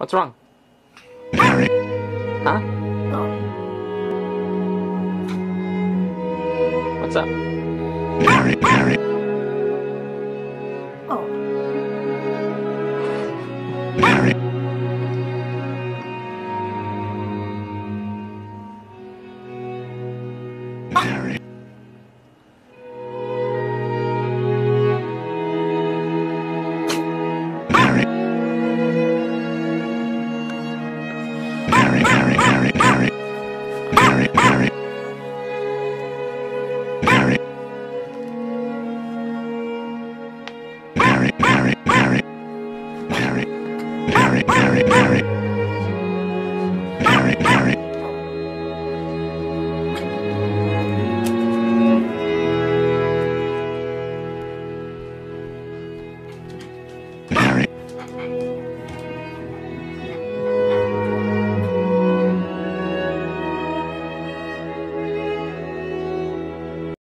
What's wrong? Harry. Huh? Oh. What's up? Harry. Harry. Oh. Harry. Harry. Harry, Harry. Harry,